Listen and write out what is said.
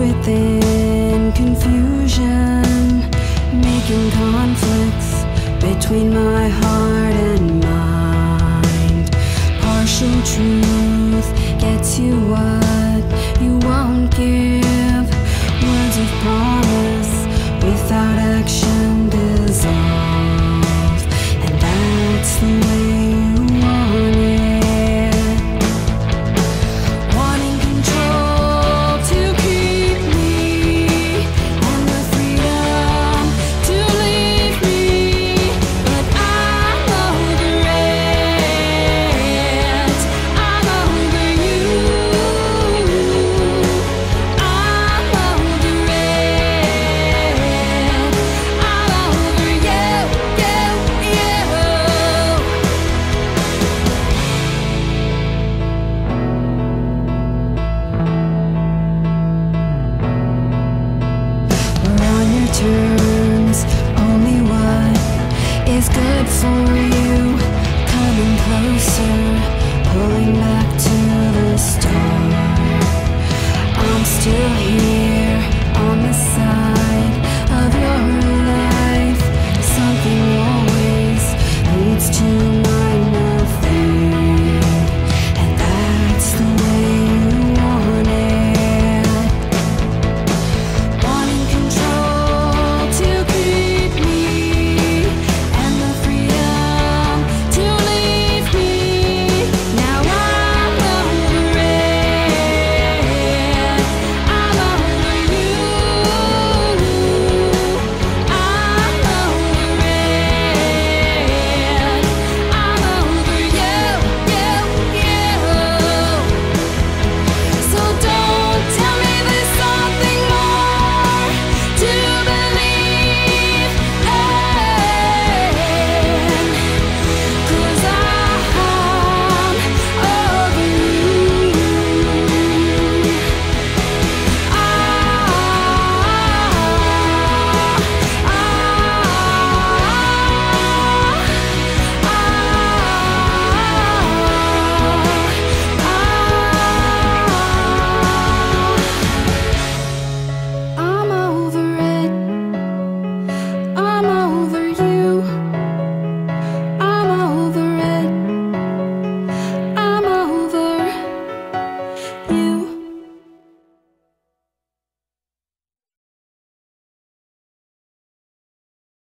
within confusion, making conflicts between my heart and mind. Partial truth gets you what you won't give.